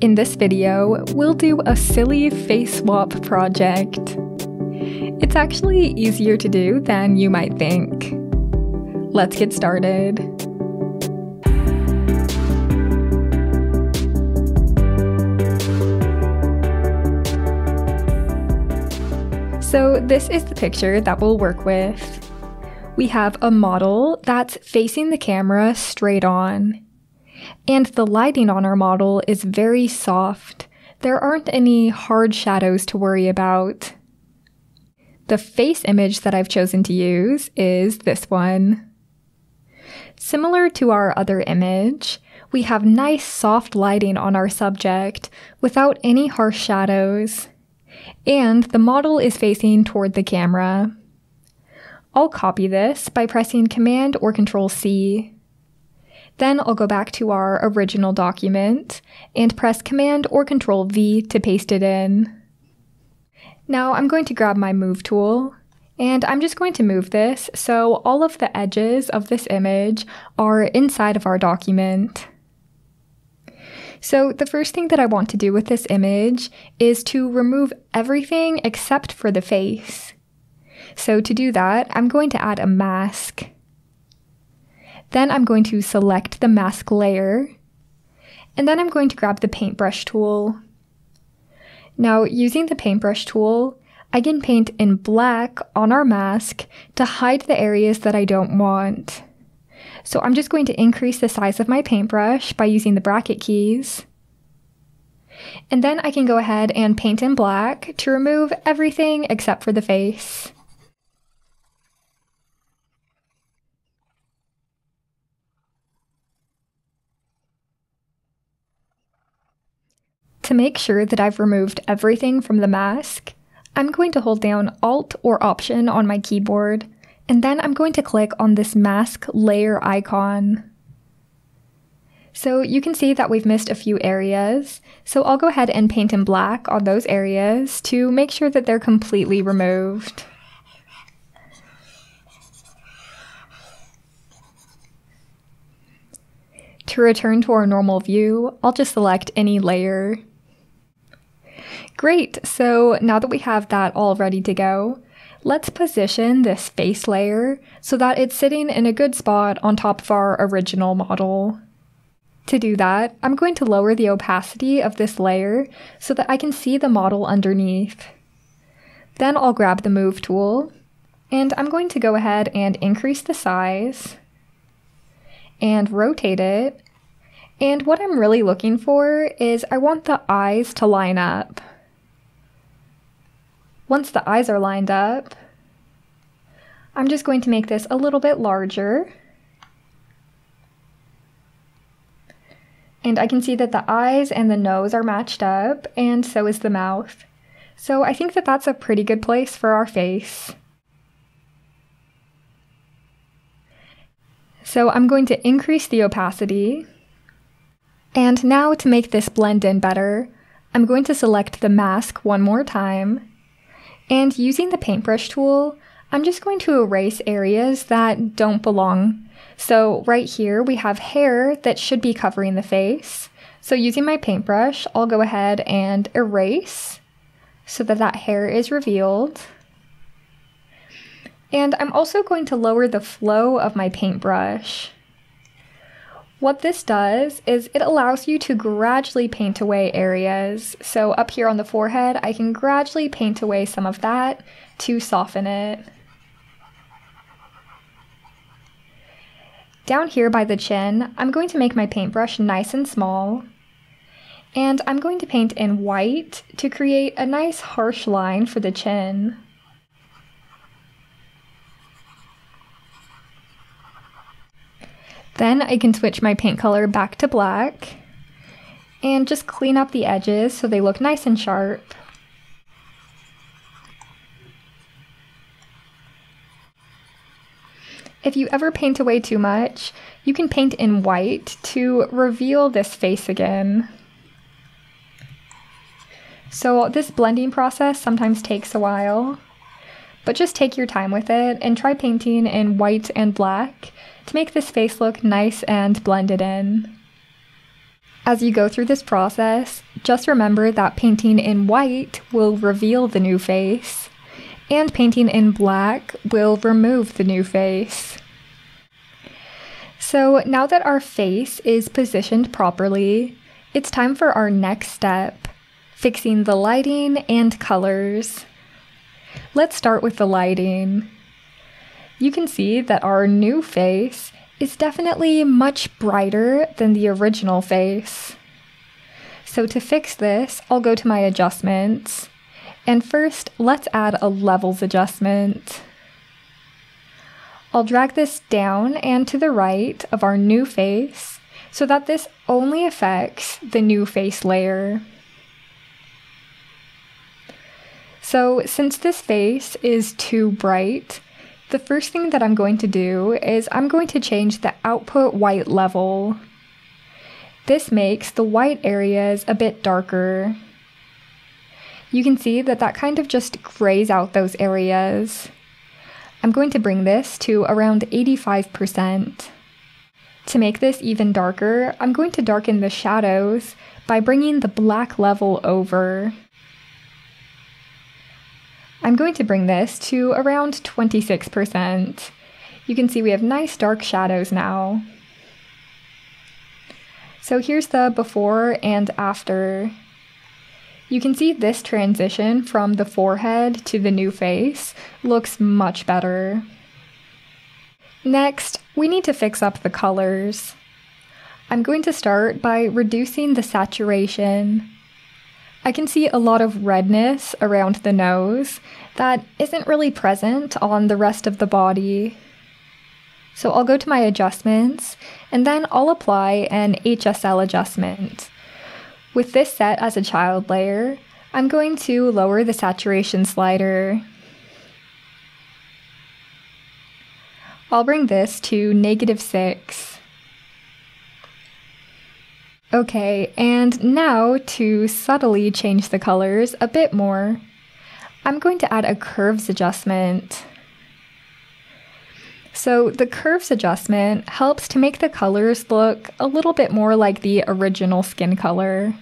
In this video, we'll do a silly face swap project. It's actually easier to do than you might think. Let's get started. So this is the picture that we'll work with. We have a model that's facing the camera straight on. And the lighting on our model is very soft. There aren't any hard shadows to worry about. The face image that I've chosen to use is this one. Similar to our other image, we have nice soft lighting on our subject without any harsh shadows. And the model is facing toward the camera. I'll copy this by pressing Command or Control C. Then I'll go back to our original document and press Command or Control V to paste it in. Now I'm going to grab my Move tool and I'm just going to move this so all of the edges of this image are inside of our document. So the first thing that I want to do with this image is to remove everything except for the face. So to do that, I'm going to add a mask. Then I'm going to select the mask layer. And then I'm going to grab the paintbrush tool. Now, using the paintbrush tool, I can paint in black on our mask to hide the areas that I don't want. So I'm just going to increase the size of my paintbrush by using the bracket keys. And then I can go ahead and paint in black to remove everything except for the face. To make sure that I've removed everything from the mask, I'm going to hold down Alt or Option on my keyboard, and then I'm going to click on this mask layer icon. So you can see that we've missed a few areas, so I'll go ahead and paint in black on those areas to make sure that they're completely removed. To return to our normal view, I'll just select any layer Great, so now that we have that all ready to go, let's position this face layer so that it's sitting in a good spot on top of our original model. To do that, I'm going to lower the opacity of this layer so that I can see the model underneath. Then I'll grab the Move tool, and I'm going to go ahead and increase the size and rotate it. And what I'm really looking for is I want the eyes to line up. Once the eyes are lined up, I'm just going to make this a little bit larger. And I can see that the eyes and the nose are matched up, and so is the mouth. So I think that that's a pretty good place for our face. So I'm going to increase the opacity. And now to make this blend in better, I'm going to select the mask one more time and using the paintbrush tool, I'm just going to erase areas that don't belong. So right here, we have hair that should be covering the face. So using my paintbrush, I'll go ahead and erase so that that hair is revealed. And I'm also going to lower the flow of my paintbrush. What this does is it allows you to gradually paint away areas. So up here on the forehead, I can gradually paint away some of that to soften it. Down here by the chin, I'm going to make my paintbrush nice and small. And I'm going to paint in white to create a nice harsh line for the chin. Then I can switch my paint color back to black and just clean up the edges so they look nice and sharp. If you ever paint away too much, you can paint in white to reveal this face again. So this blending process sometimes takes a while, but just take your time with it and try painting in white and black to make this face look nice and blended in. As you go through this process, just remember that painting in white will reveal the new face, and painting in black will remove the new face. So now that our face is positioned properly, it's time for our next step, fixing the lighting and colors. Let's start with the lighting. You can see that our new face is definitely much brighter than the original face. So to fix this, I'll go to my adjustments. And first, let's add a levels adjustment. I'll drag this down and to the right of our new face so that this only affects the new face layer. So since this face is too bright, the first thing that I'm going to do is I'm going to change the output white level. This makes the white areas a bit darker. You can see that that kind of just grays out those areas. I'm going to bring this to around 85%. To make this even darker, I'm going to darken the shadows by bringing the black level over. I'm going to bring this to around 26%. You can see we have nice dark shadows now. So here's the before and after. You can see this transition from the forehead to the new face looks much better. Next, we need to fix up the colors. I'm going to start by reducing the saturation. I can see a lot of redness around the nose that isn't really present on the rest of the body. So I'll go to my adjustments and then I'll apply an HSL adjustment. With this set as a child layer, I'm going to lower the saturation slider. I'll bring this to negative 6. Okay, and now to subtly change the colors a bit more, I'm going to add a curves adjustment. So the curves adjustment helps to make the colors look a little bit more like the original skin color.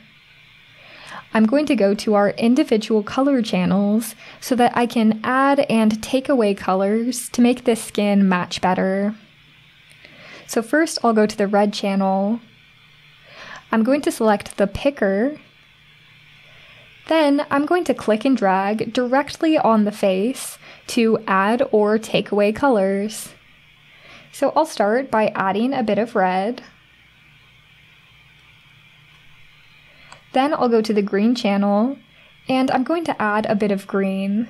I'm going to go to our individual color channels so that I can add and take away colors to make this skin match better. So first I'll go to the red channel I'm going to select the picker. Then I'm going to click and drag directly on the face to add or take away colors. So I'll start by adding a bit of red. Then I'll go to the green channel and I'm going to add a bit of green.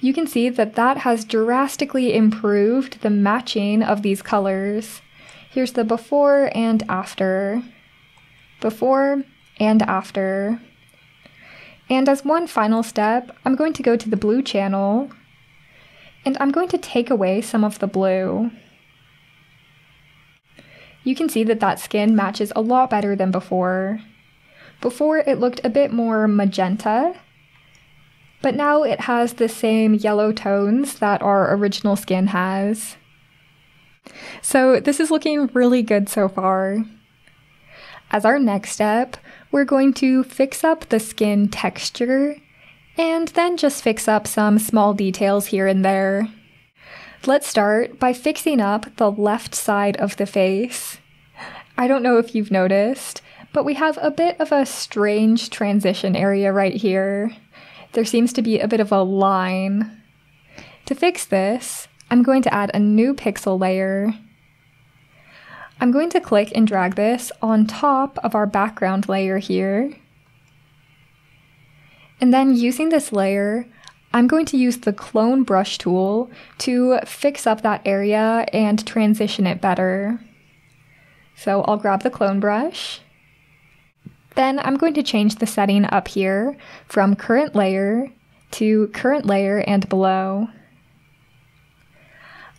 You can see that that has drastically improved the matching of these colors. Here's the before and after. Before and after. And as one final step, I'm going to go to the blue channel and I'm going to take away some of the blue. You can see that that skin matches a lot better than before. Before it looked a bit more magenta, but now it has the same yellow tones that our original skin has. So this is looking really good so far. As our next step, we're going to fix up the skin texture and then just fix up some small details here and there. Let's start by fixing up the left side of the face. I don't know if you've noticed, but we have a bit of a strange transition area right here. There seems to be a bit of a line. To fix this, I'm going to add a new pixel layer. I'm going to click and drag this on top of our background layer here. And then using this layer, I'm going to use the clone brush tool to fix up that area and transition it better. So I'll grab the clone brush. Then I'm going to change the setting up here from current layer to current layer and below.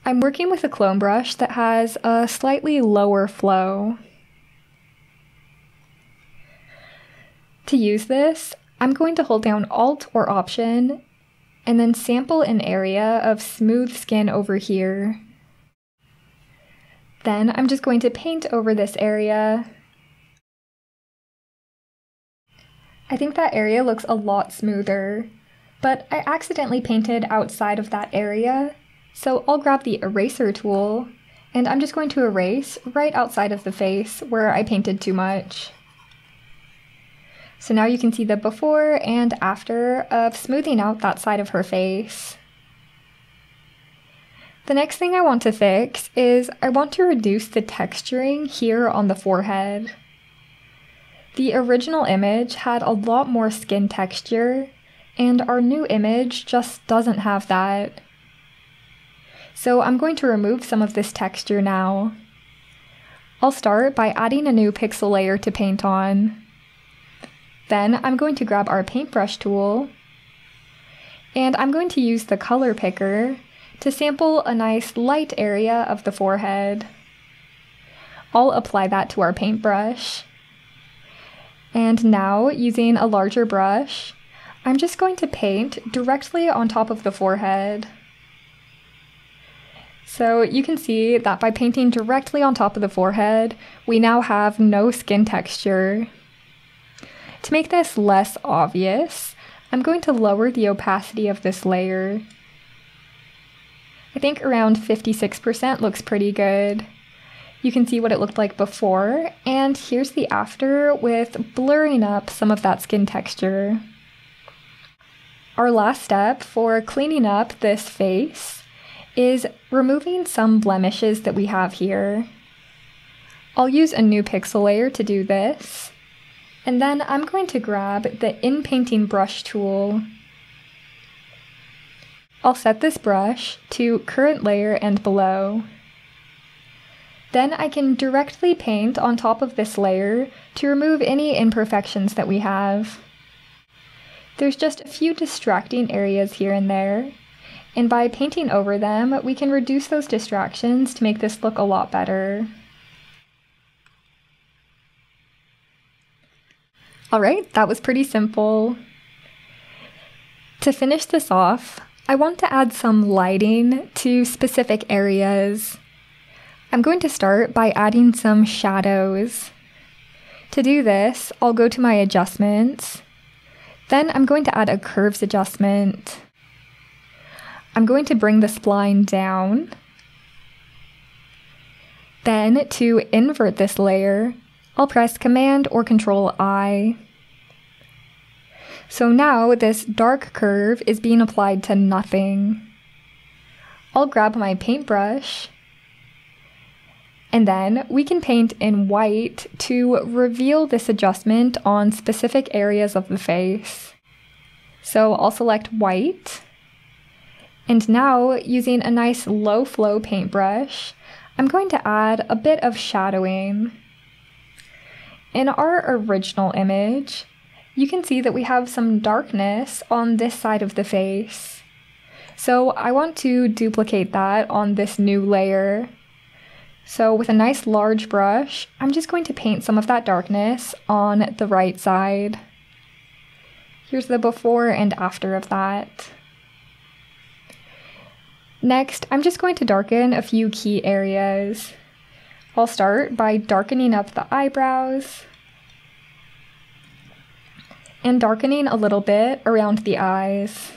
I'm working with a clone brush that has a slightly lower flow. To use this, I'm going to hold down Alt or Option and then sample an area of smooth skin over here. Then I'm just going to paint over this area I think that area looks a lot smoother, but I accidentally painted outside of that area, so I'll grab the eraser tool and I'm just going to erase right outside of the face where I painted too much. So now you can see the before and after of smoothing out that side of her face. The next thing I want to fix is I want to reduce the texturing here on the forehead. The original image had a lot more skin texture, and our new image just doesn't have that. So I'm going to remove some of this texture now. I'll start by adding a new pixel layer to paint on. Then I'm going to grab our paintbrush tool, and I'm going to use the color picker to sample a nice light area of the forehead. I'll apply that to our paintbrush. And now, using a larger brush, I'm just going to paint directly on top of the forehead. So you can see that by painting directly on top of the forehead, we now have no skin texture. To make this less obvious, I'm going to lower the opacity of this layer. I think around 56% looks pretty good. You can see what it looked like before, and here's the after with blurring up some of that skin texture. Our last step for cleaning up this face is removing some blemishes that we have here. I'll use a new pixel layer to do this. And then I'm going to grab the Inpainting brush tool. I'll set this brush to current layer and below. Then I can directly paint on top of this layer to remove any imperfections that we have. There's just a few distracting areas here and there, and by painting over them, we can reduce those distractions to make this look a lot better. All right, that was pretty simple. To finish this off, I want to add some lighting to specific areas. I'm going to start by adding some shadows. To do this, I'll go to my adjustments. Then I'm going to add a curves adjustment. I'm going to bring the spline down. Then to invert this layer, I'll press Command or Control I. So now this dark curve is being applied to nothing. I'll grab my paintbrush and then we can paint in white to reveal this adjustment on specific areas of the face. So I'll select white. And now, using a nice low flow paintbrush, I'm going to add a bit of shadowing. In our original image, you can see that we have some darkness on this side of the face. So I want to duplicate that on this new layer. So with a nice large brush, I'm just going to paint some of that darkness on the right side. Here's the before and after of that. Next, I'm just going to darken a few key areas. I'll start by darkening up the eyebrows and darkening a little bit around the eyes.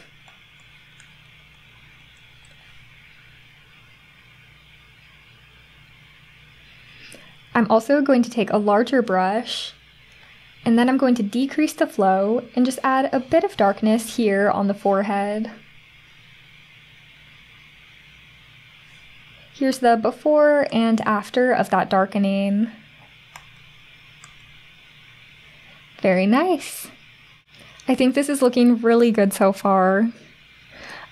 I'm also going to take a larger brush and then I'm going to decrease the flow and just add a bit of darkness here on the forehead. Here's the before and after of that darkening. Very nice. I think this is looking really good so far.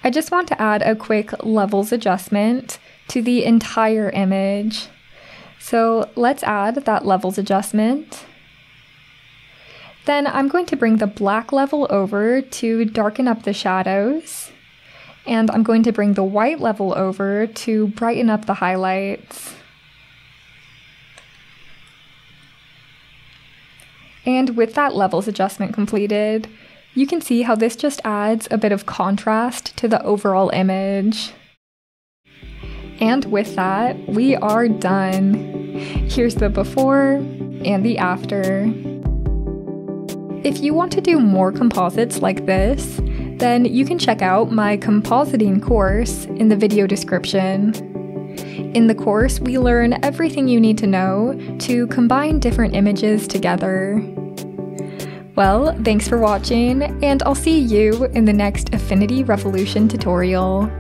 I just want to add a quick levels adjustment to the entire image. So let's add that levels adjustment. Then I'm going to bring the black level over to darken up the shadows and I'm going to bring the white level over to brighten up the highlights. And with that levels adjustment completed, you can see how this just adds a bit of contrast to the overall image. And with that, we are done. Here's the before and the after. If you want to do more composites like this, then you can check out my compositing course in the video description. In the course, we learn everything you need to know to combine different images together. Well, thanks for watching, and I'll see you in the next Affinity Revolution tutorial.